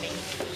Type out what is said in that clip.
me.